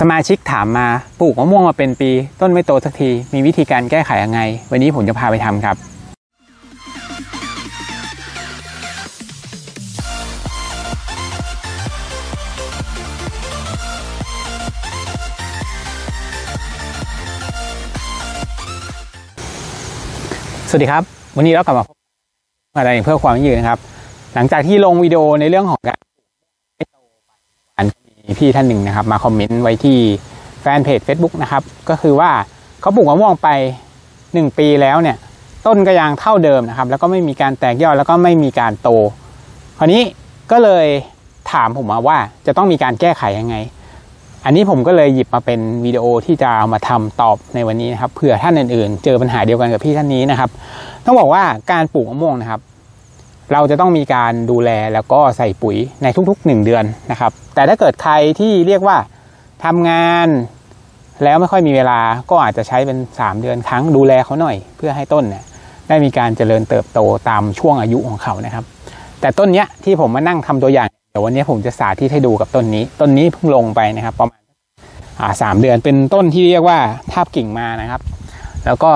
สมาชิกถามมาปลูกมะม่วงมาเป็นปีต้นไม่โตสักที มีวิธีการแก้ไขยังไง วันนี้ผมจะพาไปทำครับ สวัสดีครับ วันนี้เรากลับมาพบอะไรเพื่อความยืนนะครับ หลังจากที่ลงวิดีโอในเรื่องของการ พี่ท่านหนึ่งนะครับ มาคอมเมนต์ไว้ที่แฟนเพจ Facebook นะครับ ก็คือว่าเขาปลูกมะม่วงไปหนึ่งปีแล้วเนี่ย ต้นก็ยังเท่าเดิมนะครับ แล้วก็ไม่มีการแตกยอดแล้วก็ไม่มีการโต คราวนี้ก็เลยถามผมมาว่าจะต้องมีการแก้ไขยังไง อันนี้ผมก็เลยหยิบมาเป็นวิดีโอที่จะเอามาทำตอบในวันนี้นะครับเผื่อท่านอื่นๆ เจอปัญหาเดียวกันกับพี่ท่านนี้นะครับ ต้องบอกว่าการปลูกมะม่วงนะครับ เราจะต้องมีการดูแลแล้วก็ใส่ปุ๋ยในทุกๆ 1 เดือนนะครับ แต่ถ้าเกิดใครที่เรียกว่าทำงานแล้วไม่ค่อยมีเวลาก็อาจจะใช้เป็น 3 เดือนครั้งดูแลเขาหน่อย เพื่อให้ต้นเนี่ยได้มีการเจริญเติบโตตามช่วงอายุของเขานะครับ แต่ต้นเนี้ยที่ผมมานั่งทำตัวอย่างเดี๋ยววันนี้ผมจะสาธิตให้ดูกับต้นนี้ ต้นนี้เพิ่งลงไปนะครับประมาณสามเดือนเป็นต้นที่เรียกว่าทาบกิ่งมานะครับ แล้วก็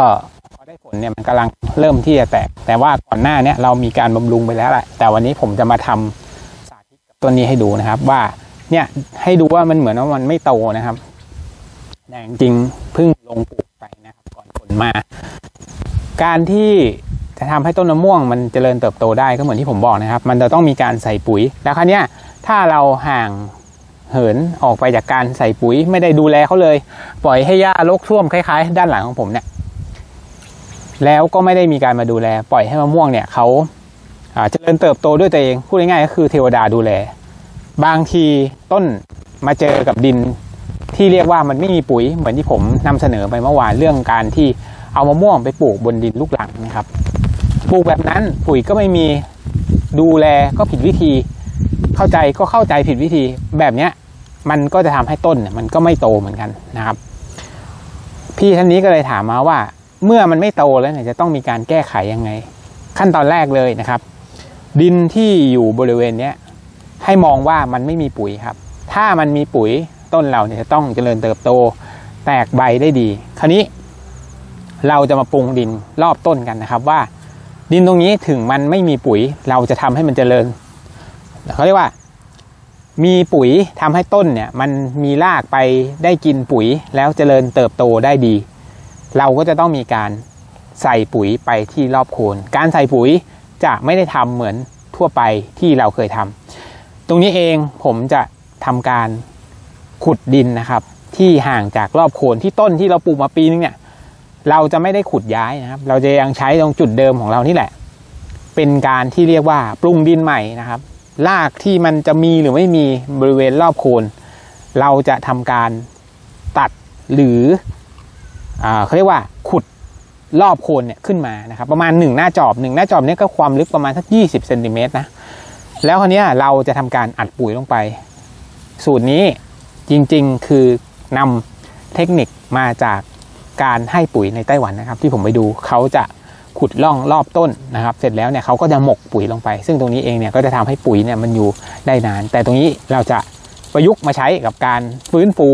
ได้ผลเนี่ยมันกำลังเริ่มที่จะแตก แต่ว่าก่อนหน้าเนี้ยเรามีการบำรุงไปแล้วแหละแต่วันนี้ผมจะมาทำสาธิตกับต้นนี้ให้ดูนะครับว่าเนี่ยให้ดูว่ามันเหมือนว่ามันไม่โตนะครับแต่จริงเพิ่งลงปลูกไปนะครับ ก่อนผลมา การที่จะทำให้ต้นมะม่วงมันเจริญเติบโตได้ก็เหมือนที่ผมบอกนะครับ มันจะต้องมีการใส่ปุ๋ย แล้วคราวเนี้ยถ้าเราห่างเหินออกไปจากการใส่ปุ๋ย ไม่ได้ดูแลเขาเลย ปล่อยให้หญ้ารกท่วมคล้ายๆ ด้านหลังของผมเนี่ย แล้วก็ไม่ได้มีการมาดูแล ปล่อยให้มะม่วงเนี่ยเขาเจริญเติบโตด้วยตัวเอง พูดง่ายๆก็คือเทวดาดูแล บางทีต้นมาเจอกับดินที่เรียกว่ามันไม่มีปุ๋ยเหมือนที่ผมนำเสนอไปเมื่อวานเรื่องการที่เอามะม่วงไปปลูกบนดินลูกหลังนะครับ ปลูกแบบนั้นปุ๋ยก็ไม่มีดูแลก็ผิดวิธี เข้าใจก็เข้าใจผิดวิธีแบบเนี้ยมันก็จะทำให้ต้นมันก็ไม่โตเหมือนกันนะครับ พี่ท่านนี้ก็เลยถามมาว่า เมื่อมันไม่โตแล้วเนี่ยจะต้องมีการแก้ไขยังไง ขั้นตอนแรกเลยนะครับ ดินที่อยู่บริเวณเนี้ยให้มองว่ามันไม่มีปุ๋ยครับ ถ้ามันมีปุ๋ยต้นเราเนี่ยจะต้องเจริญเติบโต แตกใบได้ดี คราวนี้ เราจะมาปรุงดินรอบต้นกันนะครับว่า ดินตรงนี้ถึงมันไม่มีปุ๋ย เราจะทำให้มันเจริญเขาเรียกว่า มีปุ๋ยทำให้ต้นเนี่ย มันมีรากไปได้กินปุ๋ยแล้วเจริญเติบโตได้ดี เราก็จะต้องมีการใส่ปุ๋ยไปที่รอบโคน การใส่ปุ๋ยจะไม่ได้ทำเหมือนทั่วไปที่เราเคยทำตรงนี้เองผมจะทำการขุดดินนะครับ ที่ห่างจากรอบโคนที่ต้นที่เราปลูกมาปีนึงเนี่ย เราจะไม่ได้ขุดย้ายนะครับ เราจะยังใช้ตรงจุดเดิมของเรานี่แหละ เป็นการที่เรียกว่าปรุงดินใหม่นะครับรากที่มันจะมีหรือไม่มีบริเวณรอบโคน เราจะทำการตัดหรือ เขาเรียกว่าขุดรอบโคนเนี่ยขึ้นมานะครับประมาณหนึ่งหน้าจอบหนึ่งหน้าจอบเนี่ยก็ความลึกประมาณสักยี่สิบเซนติเมตรนะแล้วคราวนี้เราจะทำการอัดปุ๋ยลงไป สูตรนี้จริงๆคือนำเทคนิคมาจากการให้ปุ๋ยในไต้หวันนะครับ ที่ผมไปดูเขาจะขุดร่องรอบต้นนะครับ เสร็จแล้วเนี่ยเขาก็จะหมกปุ๋ยลงไป ซึ่งตรงนี้เองเนี่ยก็จะทำให้ปุ๋ยเนี่ยมันอยู่ได้นาน แต่ตรงนี้เราจะประยุกต์มาใช้กับการฟื้นฟู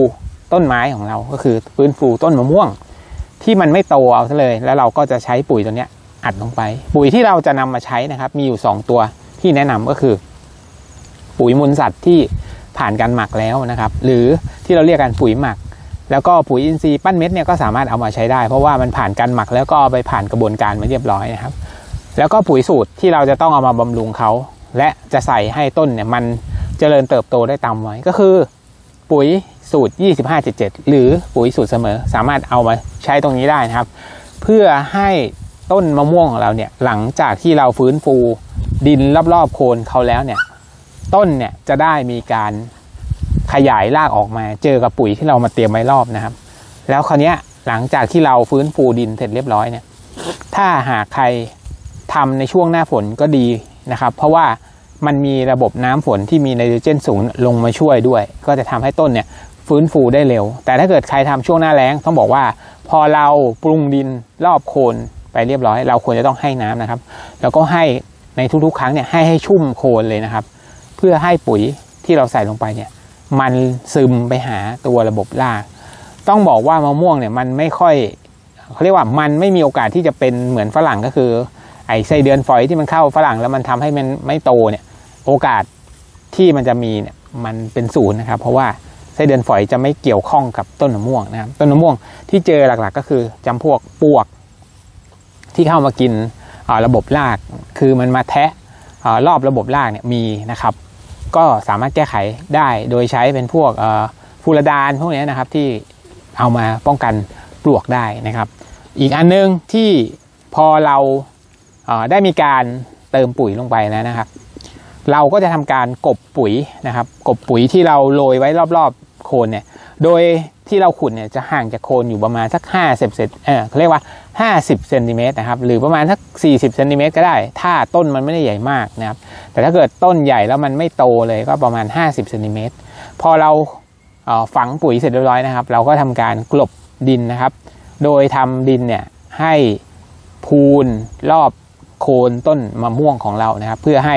ต้นไม้ของเรา ก็คือฟื้นฟูต้นมะม่วง ที่มันไม่โตเอาซะเลย แล้วเราก็จะใช้ปุ๋ยตัวเนี้ยอัดลงไป ปุ๋ยที่เราจะนำมาใช้นะครับ มีอยู่ 2 ตัวที่แนะนำก็คือ ปุ๋ยมูลสัตว์ที่ผ่านการหมักแล้วนะครับ หรือที่เราเรียกกันปุ๋ยหมัก แล้วก็ปุ๋ยอินทรีย์ปั้นเม็ดเนี่ยก็สามารถเอามาใช้ได้ เพราะว่ามันผ่านการหมักแล้วก็เอาไปผ่านกระบวนการมาเรียบร้อยนะครับ แล้วก็ปุ๋ยสูตรที่เราจะต้องเอามาบำรุงเขาและจะใส่ให้ต้นเนี่ยมันเจริญเติบโตได้ตามไว้ก็คือ ปุ๋ย สูตร 2577 หรือปุ๋ยสูตรเสมอ สามารถเอามาใช้ตรงนี้ได้นะครับ เพื่อให้ต้นมะม่วงของเราเนี่ยหลังจากที่เราฟื้นฟูดินรอบๆโคนเขาแล้วเนี่ยต้นเนี่ยจะได้มีการขยายรากออกมาเจอกับปุ๋ยที่เรามาเตรียมไว้รอบนะครับ แล้วคราวนี้หลังจากที่เราฟื้นฟูดินเสร็จเรียบร้อยเนี่ยถ้าหากใครทำในช่วงหน้าฝนก็ดีนะครับ เพราะว่ามันมีระบบน้ำฝนที่มีไนโตรเจนสูงลงมาช่วยด้วย ก็จะทำให้ต้นเนี่ย ฟื้นฟูได้เร็ว แต่ถ้าเกิดใครทำช่วงหน้าแล้งต้องบอกว่า พอเราปรุงดินรอบโคนไปเรียบร้อย เราควรจะต้องให้น้ำนะครับ แล้วก็ให้ในทุกๆ ครั้งเนี่ยให้ให้ชุ่มโคนเลยนะครับ เพื่อให้ปุ๋ยที่เราใส่ลงไปเนี่ย มันซึมไปหาตัวระบบราก ต้องบอกว่ามะม่วงเนี่ยมันไม่ค่อยเขาเรียกว่ามันไม่มีโอกาสที่จะเป็นเหมือนฝรั่งก็คือ ไอ้ไส้เดือนฝอยที่มันเข้าฝรั่งแล้วมันทำให้มันไม่โตเนี่ย โอกาสที่มันจะมีเนี่ยมันเป็นศูนย์นะครับ เพราะว่า ไส้เดือนฝอยจะไม่เกี่ยวข้องกับต้นมะม่วงนะครับ ต้นมะม่วงที่เจอหลักๆ ก็คือจำพวกปวก ที่เข้ามากินระบบราก คือมันมาแทะรอบระบบรากเนี่ยมีนะครับ ก็สามารถแก้ไขได้โดยใช้เป็นพวกฟูรดานพวกนี้นะครับที่เอามาป้องกันปลวกได้นะครับ อีกอันนึงที่พอเราได้มีการเติมปุ๋ยลงไปแล้วนะครับ เราก็จะทำการกบปุ๋ยนะครับ กบปุ๋ยที่เราโรยไว้รอบๆ โคนเนี่ย โดยที่เราขุดเนี่ยจะห่างจากโคนอยู่ประมาณสัก50เซนเออเขาเรียกว่า 50เซนติเมตรนะครับ หรือประมาณสัก 40เซนติเมตรก็ได้ ถ้าต้นมันไม่ได้ใหญ่มากนะครับ แต่ถ้าเกิดต้นใหญ่แล้วมันไม่โตเลยก็ประมาณ 50เซนติเมตร พอเราฝังปุ๋ยเสร็จเรียบร้อยนะครับ เราก็ทำการกลบดินนะครับ โดยทำดินเนี่ยให้พูนรอบโคนต้นมะม่วงของเรานะครับ เพื่อให้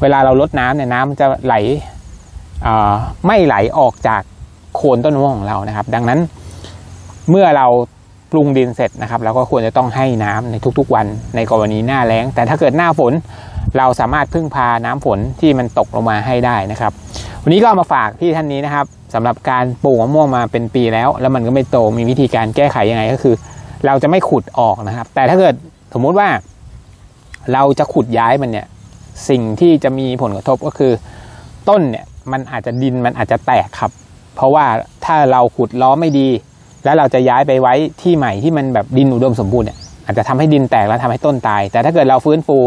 เวลาเราลดน้ำเนี่ยน้ำจะไหลไม่ไหลออกจาก โคนต้นมะม่วงของเรานะครับ ดังนั้นเมื่อเราปรุงดินเสร็จนะครับเราก็ควรจะต้องให้น้ำในทุกๆวันในกรณีหน้าแล้ง แต่ถ้าเกิดหน้าฝนเราสามารถพึ่งพาน้ำฝนที่มันตกลงมาให้ได้นะครับ วันนี้ก็มาฝากพี่ท่านนี้นะครับสำหรับการปลูกมะม่วงมาเป็นปีแล้ว แล้วมันก็ไม่โตมีวิธีการแก้ไขยังไงก็คือ เราจะไม่ขุดออกนะครับ แต่ถ้าเกิดสมมุติว่า เราจะขุดย้ายมันเนี่ยสิ่งที่จะมีผลกระทบก็คือ ต้นเนี่ยมันอาจจะดินมันอาจจะแตกครับ เพราะว่าถ้าเราขุดล้อไม่ดี แล้วเราจะย้ายไปไว้ที่ใหม่ที่มันแบบดินอุดมสมบูรณ์เนี่ยอาจจะทำให้ดินแตกแล้วทำให้ต้นตาย แต่ถ้าเกิดเราฟื้นฟู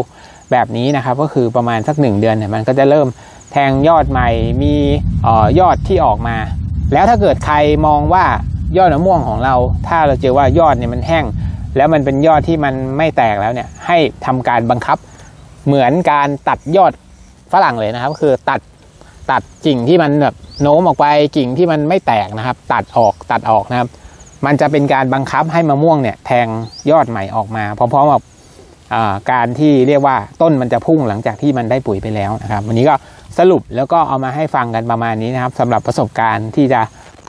แบบนี้นะครับ ก็คือประมาณสักหนึ่งเดือนเนี่ยมันก็จะเริ่มแทงยอดใหม่มีอยอดที่ออกมา แล้วถ้าเกิดใครมองว่ายอดมะม่วงของเรา ถ้าเราเจอว่ายอดเนี่ยมันแห้ง แล้วมันเป็นยอดที่มันไม่แตกแล้วเนี่ยให้ทำการบังคับเหมือนการตัดยอดฝรั่งเลยนะครับก็คือตัดตัดกิ่งที่มันแบบ โน้มออกไปกิ่งที่มันไม่แตกนะครับ ตัดออกตัดออกนะครับ มันจะเป็นการบังคับให้มะม่วงเนี่ยแทงยอดใหม่ออกมาพร้อมๆกับการที่เรียกว่าต้นมันจะพุ่งหลังจากที่มันได้ปุ๋ยไปแล้วนะครับ วันนี้ก็สรุปแล้วก็เอามาให้ฟังกันประมาณนี้นะครับสำหรับประสบการณ์ที่จะ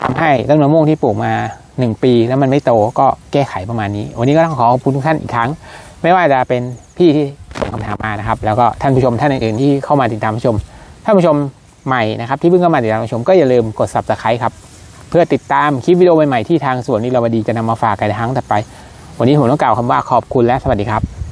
ทำให้ต้นมะม่วงที่ปลูกมา 1 ปี แล้วมันไม่โตก็แก้ไขประมาณนี้ วันนี้ก็ต้องขอขอบคุณทุกท่านอีกครั้ง ไม่ว่าจะเป็นพี่ที่ส่งคำถามมานะครับ แล้วก็ท่านผู้ชมท่านอื่นๆที่เข้ามาติดตามชมท่านผู้ชม ใหม่นะครับที่เพิ่งเข้ามาติดตามชมก็อย่าลืมกด subscribe ครับ เพื่อติดตามคลิปวิดีโอใหม่ๆที่ทางสวนนิรวดีจะนำมาฝากกันในครั้งต่อไป วันนี้ผมต้องกล่าวคำว่าขอบคุณและสวัสดีครับ